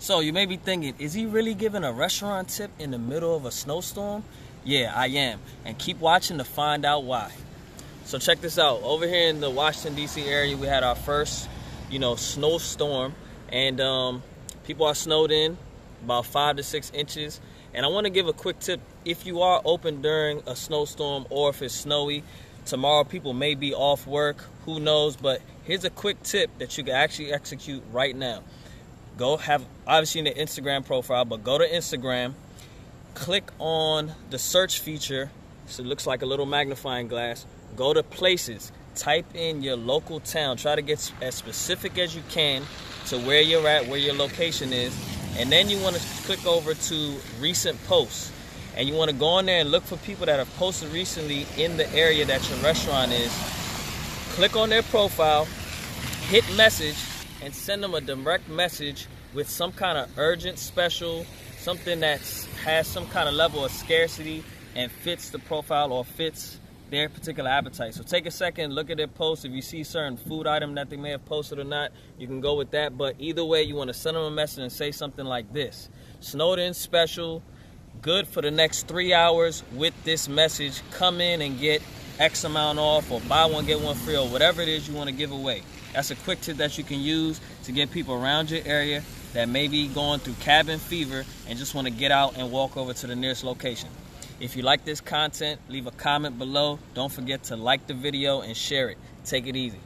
So you may be thinking, is he really giving a restaurant tip in the middle of a snowstorm? Yeah, I am. And keep watching to find out why. So check this out. Over here in the Washington D.C. area, we had our first, you know, snowstorm, and um, people are snowed in about five to six inches. And I want to give a quick tip: if you are open during a snowstorm or if it's snowy, tomorrow people may be off work. Who knows? But here's a quick tip that you can actually execute right now go have obviously in the Instagram profile, but go to Instagram, click on the search feature. So it looks like a little magnifying glass. Go to places, type in your local town. Try to get as specific as you can to where you're at, where your location is. And then you want to click over to recent posts. And you want to go in there and look for people that have posted recently in the area that your restaurant is. Click on their profile, hit message, and send them a direct message with some kind of urgent special, something that has some kind of level of scarcity and fits the profile or fits their particular appetite. So take a second, look at their post. If you see certain food item that they may have posted or not, you can go with that. But either way, you want to send them a message and say something like this. Snowden special, good for the next three hours with this message. Come in and get X amount off or buy one, get one free or whatever it is you want to give away. That's a quick tip that you can use to get people around your area that may be going through cabin fever and just want to get out and walk over to the nearest location. If you like this content, leave a comment below. Don't forget to like the video and share it. Take it easy.